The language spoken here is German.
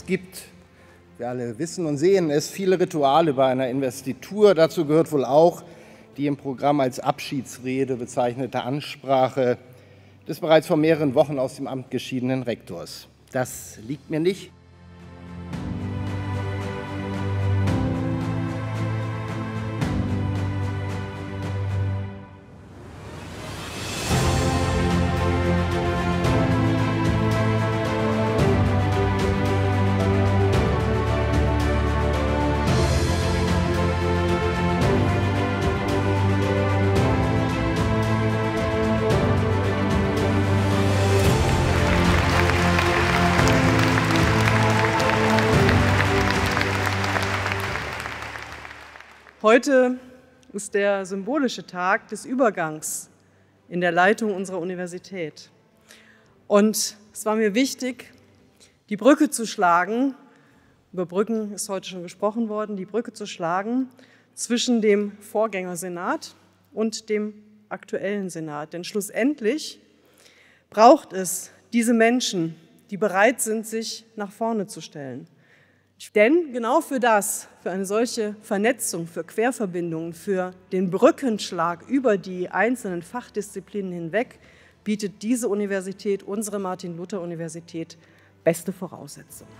Es gibt, wir alle wissen und sehen es, viele Rituale bei einer Investitur. Dazu gehört wohl auch die im Programm als Abschiedsrede bezeichnete Ansprache des bereits vor mehreren Wochen aus dem Amt geschiedenen Rektors. Das liegt mir nicht. Heute ist der symbolische Tag des Übergangs in der Leitung unserer Universität. Und es war mir wichtig, die Brücke zu schlagen, über Brücken ist heute schon gesprochen worden, die Brücke zu schlagen zwischen dem Vorgängersenat und dem aktuellen Senat. Denn schlussendlich braucht es diese Menschen, die bereit sind, sich nach vorne zu stellen. Denn genau für das, für eine solche Vernetzung, für Querverbindungen, für den Brückenschlag über die einzelnen Fachdisziplinen hinweg, bietet diese Universität, unsere Martin-Luther-Universität, beste Voraussetzungen.